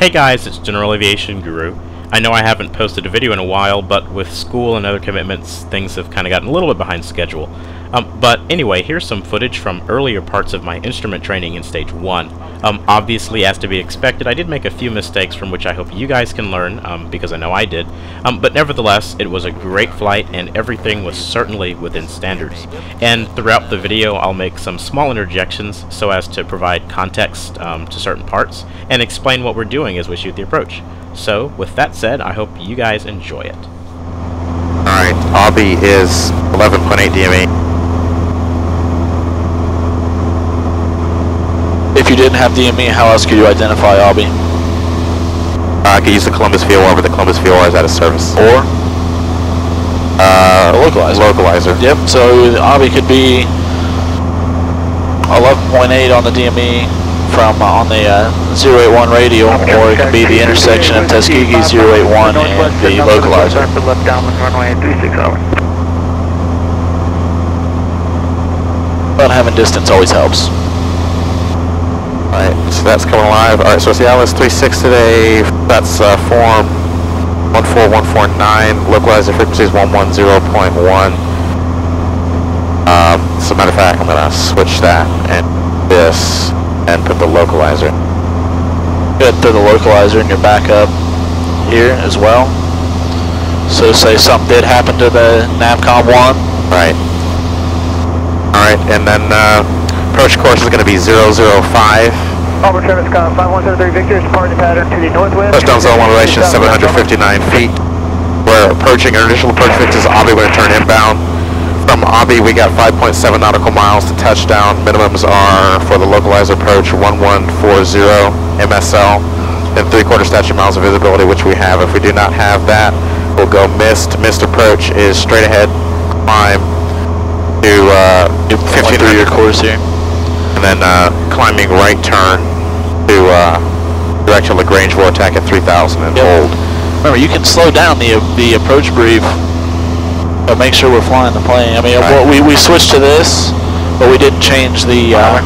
Hey guys, it's General Aviation Guru. I know I haven't posted a video in a while, but with school and other commitments, things have kind of gotten a little bit behind schedule. Um, but anyway, here's some footage from earlier parts of my instrument training in Stage 1. Um, obviously, as to be expected, I did make a few mistakes from which I hope you guys can learn, um, because I know I did. Um, but nevertheless, it was a great flight, and everything was certainly within standards. And throughout the video, I'll make some small interjections so as to provide context um, to certain parts, and explain what we're doing as we shoot the approach. So, with that said, I hope you guys enjoy it. Alright, Obby is 11.8 DME. If you didn't have DME, how else could you identify Obby? Uh, I could use the Columbus VOR, but the Columbus VOR is out of service. Or Uh, a localizer. localizer. Yep, so Obby could be 11.8 on the DME from uh, on the uh, 081 radial, or it could be the intersection of Tuskegee 081 and the localizer. Left downwind runway 36 hour. But having distance always helps. Alright, so that's coming live. Alright, so it's the ILS 36 today. That's uh, form 14149. Localizer frequency is 110.1. Um, as a matter of fact, I'm going to switch that and this and put the localizer. Good, throw the localizer in your backup here as well. So say something did happen to the Navcom 1, Right. Alright, and then uh, approach course is going to be 005. Auburn Travis Scott 5173 Victor, departing pattern to the northwest. Touchdown zone one elevation 759 feet. We're approaching our initial approach fix is obviously going to turn inbound. From Avi, we got 5.7 nautical miles to touchdown. Minimums are for the localizer approach 1140 MSL and three-quarter statute miles of visibility, which we have. If we do not have that, we'll go missed. Missed approach is straight ahead climb to uh, through your course here. and then uh, climbing right turn to uh, direction Lagrange VORTAC at 3000 and Yep. hold. Remember, you can slow down the the approach brief, but make sure we're flying the plane. I mean, Right. we we switched to this, but we didn't change the. Uh,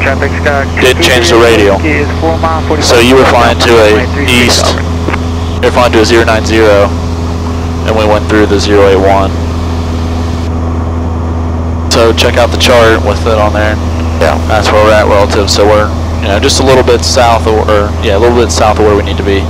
did change the radial. Is 4 mile 45 So you were flying to a east. We were flying to a 090, and we went through the 081. So check out the chart with it on there. Yeah. That's where we're at relative. So we're you know just a little bit south of, or yeah, a little bit south of where we need to be.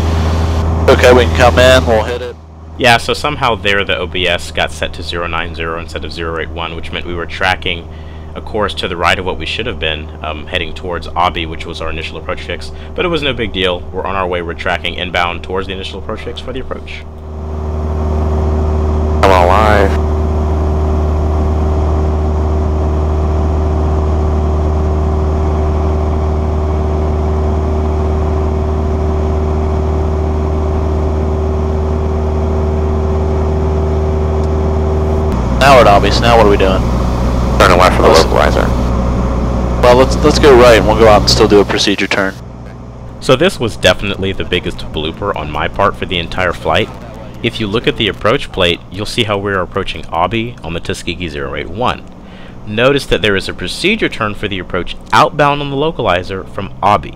Okay, we can come in. We'll hit it. Yeah, so somehow there the OBS got set to 090 instead of 081, which meant we were tracking a course to the right of what we should have been, um, heading towards Obby, which was our initial approach fix. But it was no big deal. We're on our way. We're tracking inbound towards the initial approach fix for the approach. I'm alive. Now we're at Obbies. Now what are we doing? Turning left for the Awesome. localizer. Well, let's let's go right, and we'll go out and still do a procedure turn. So this was definitely the biggest blooper on my part for the entire flight. If you look at the approach plate, you'll see how we're approaching Obby on the Tuskegee 081. Notice that there is a procedure turn for the approach outbound on the localizer from Obby.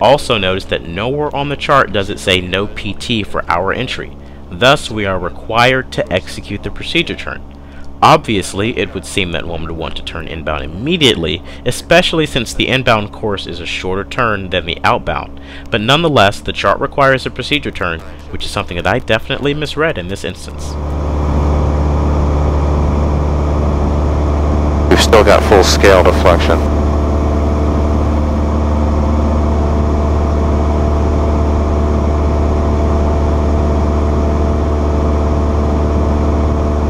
Also notice that nowhere on the chart does it say no PT for our entry. Thus, we are required to execute the procedure turn. Obviously, it would seem that one would want to turn inbound immediately, especially since the inbound course is a shorter turn than the outbound. But nonetheless, the chart requires a procedure turn, which is something that I definitely misread in this instance. We've still got full scale deflection.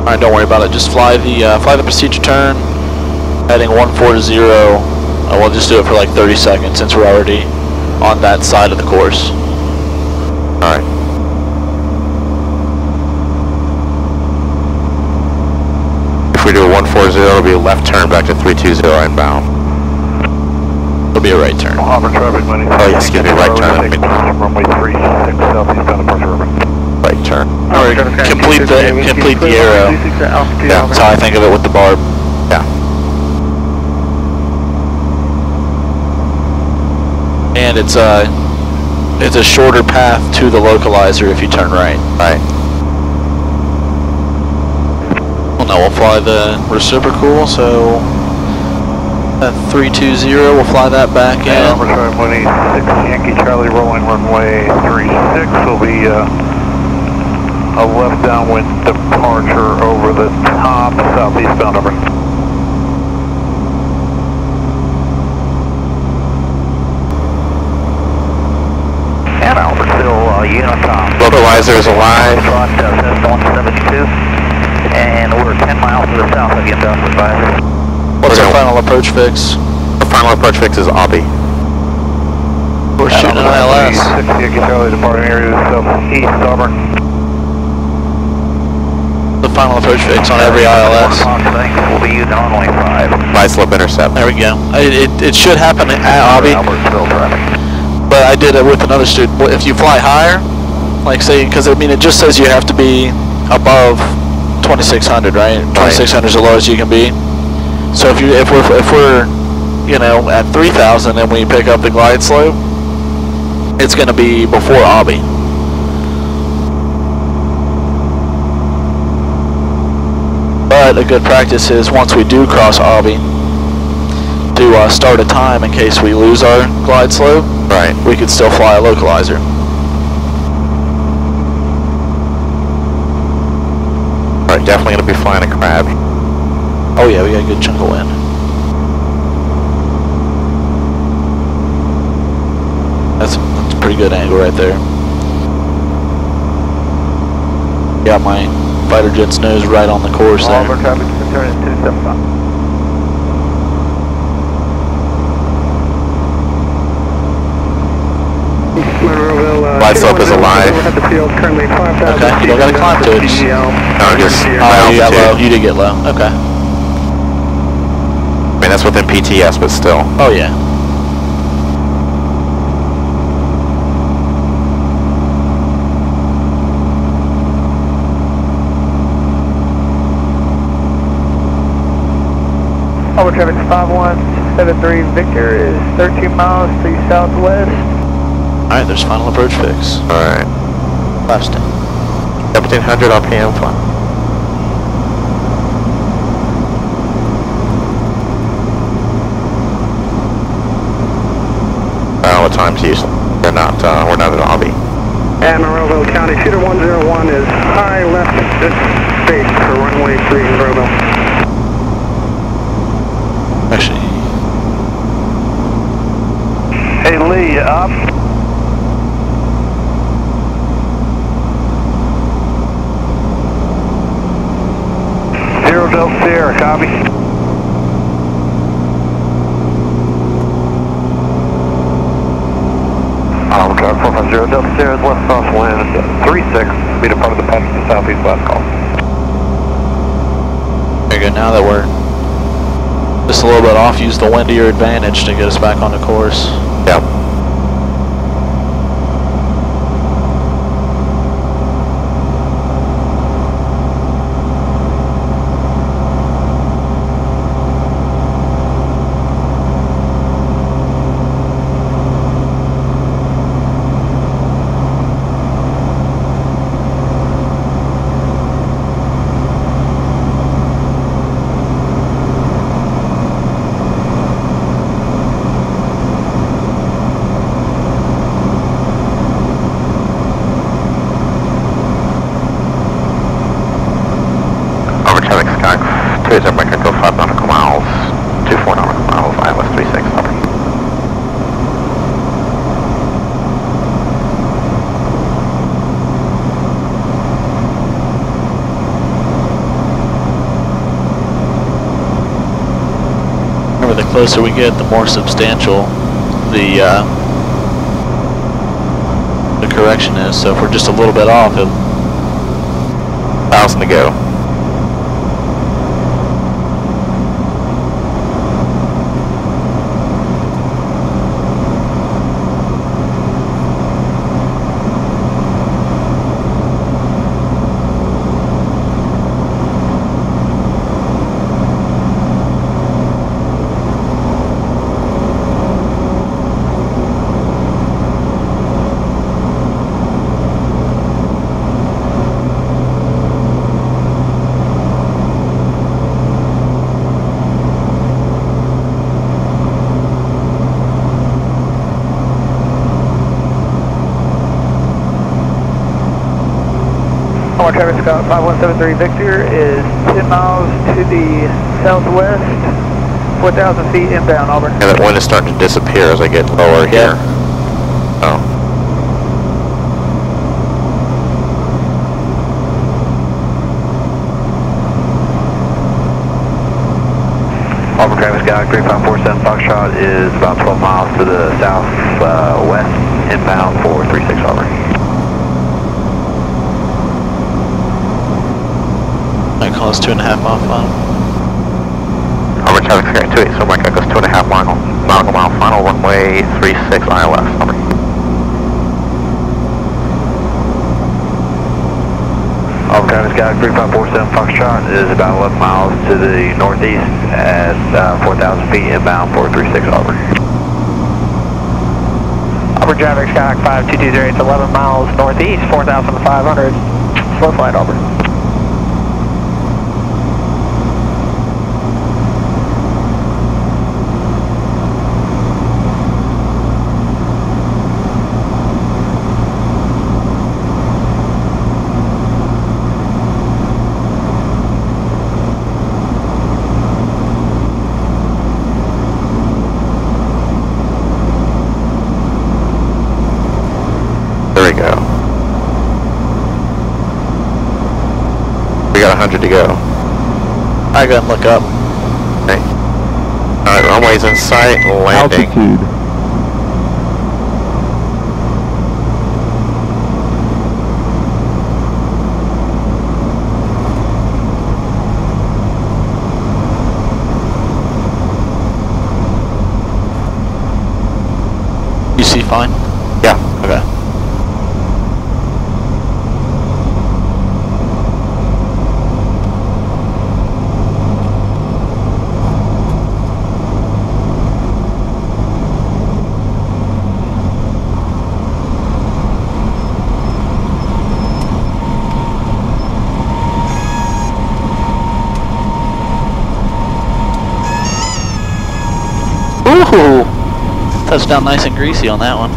All right, don't worry about it. Just fly the uh, fly the procedure turn, heading 140. Uh, we'll just do it for like 30 seconds since we're already on that side of the course. Alright. If we do a 140, it'll be a left turn back to 320 inbound. It'll be a right turn. Auburn traffic money. Oh, excuse me, right turn. Runway 36 southeastbound departure river. Right turn. Or complete the complete the arrow. Yeah, That's how I think of it with the barb. Yeah. And it's uh it's a shorter path to the localizer if you turn right. Right. Well, now we'll fly the reciprocal, so at 320, we'll fly that back in. Number 716 Yankee Charlie rolling runway 36 will be uh, a left downwind departure over the top, southeastbound over. And Albertville, uh, Unitop. Localizer is alive. Front, uh, 172. And we're 10 miles to the south of the industrial advisor. What's our final approach fix? The final approach fix is Obby. We're shooting an ILS. 6 Yankee Charlie departing area southeast Auburn. The final approach fix on every ILS. We'll be using runway 5. By slip intercept. There we go. It, it, it should happen at Obby, but I did it with another student. Well, If you fly higher, like say, because I mean it just says you have to be above 2600, right? 2600 is the lowest you can be. So if you if we're if we're you know at 3000 and we pick up the glide slope, it's going to be before Obby. But a good practice is once we do cross Obby, to uh, start a time in case we lose our glide slope, Right. we could still fly a localizer. Right, definitely gonna be flying a crab. Oh yeah, we got a good chunk of wind. That's, that's a pretty good angle right there. Got my fighter jet's nose right on the course there. Auburn traffic turning 275. Glide slope is alive. Okay, you gotta climb to it. Oh, just- No, just my Oh, you got low. You did get low. Okay. I mean, that's within PTS, but still. Oh yeah. Auburn traffic 5173 Victor is 13 miles to the southwest. All right, there's final approach fix. Alright. Left stand. 1700 RPM fly. Uh, what time's usually? They're not, uh, we're not at Obby. And Monroeville County, shooter 101 is high left This space for runway 3 in Monroeville. Actually, Hey Lee, up. Zero Delta Sierra, copy. Traffic 450 Delta Sierra is west crosswind 36, be departed the pattern to southeast last call. there you go. Now that we're just a little bit off, use the wind to your advantage to get us back on the course. Yep. Over traffic sky, 2 is Mike Echo 5 nautical miles, 24 nautical miles, ILS 36, over. Remember, the closer we get, the more substantial the uh, the correction is. So if we're just a little bit off, it, 1000 to go. Four Travis Scott 5173 Victor is 10 miles to the southwest, 4,000 feet inbound Auburn. And that wind is starting to disappear as I get lower here. Oh. Auburn Travis Scott, 3547 Foxtrot is about 12 miles to the southwest, inbound for 36 Auburn. I call us two and a half mile final. Auburn traffic Sky 28, so Mike Echoes two and a half mile, nautical mile final, runway 36 ILS. Over. Auburn Travis Scott, 3547 Foxtrot is about 11 miles to the northeast at uh, 4,000 feet inbound for 36 Auburn. Auburn Traffic Skyhawk 5220 it's 11 miles northeast, 4,500. Slow flight Auburn. There we go. We got 100 to go. I go and look up. Okay. Uh, Alright, runway's in sight, landing. Altitude. You see fine? Yeah. Okay. Ooh! Touchdown nice and greasy on that one.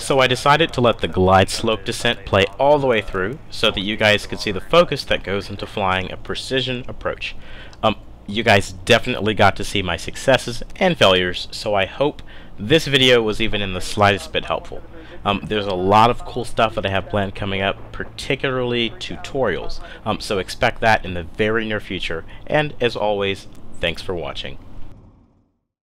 So I decided to let the glide slope descent play all the way through so that you guys could see the focus that goes into flying a precision approach. Um, you guys definitely got to see my successes and failures, so I hope this video was even in the slightest bit helpful. Um, there's a lot of cool stuff that I have planned coming up, particularly tutorials, um, so expect that in the very near future, and as always, thanks for watching.